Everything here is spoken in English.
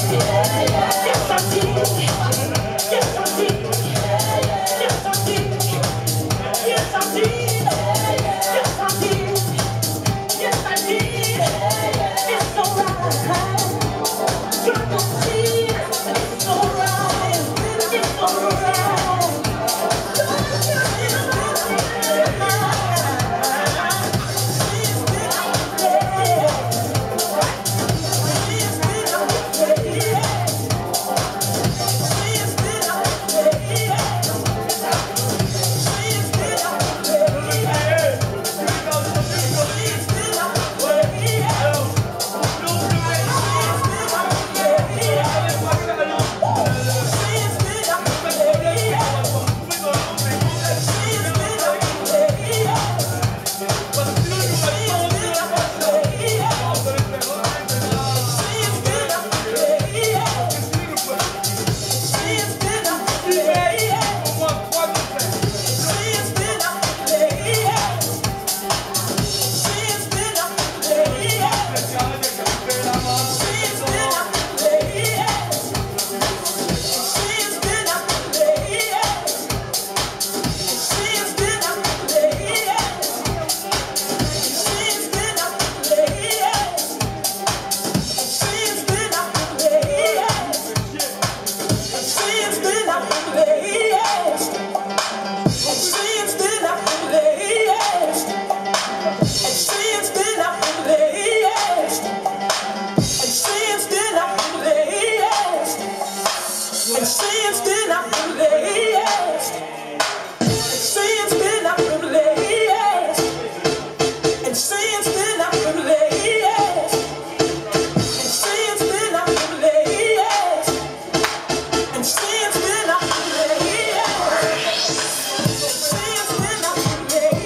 C'est parti And since then I've been blessed. And since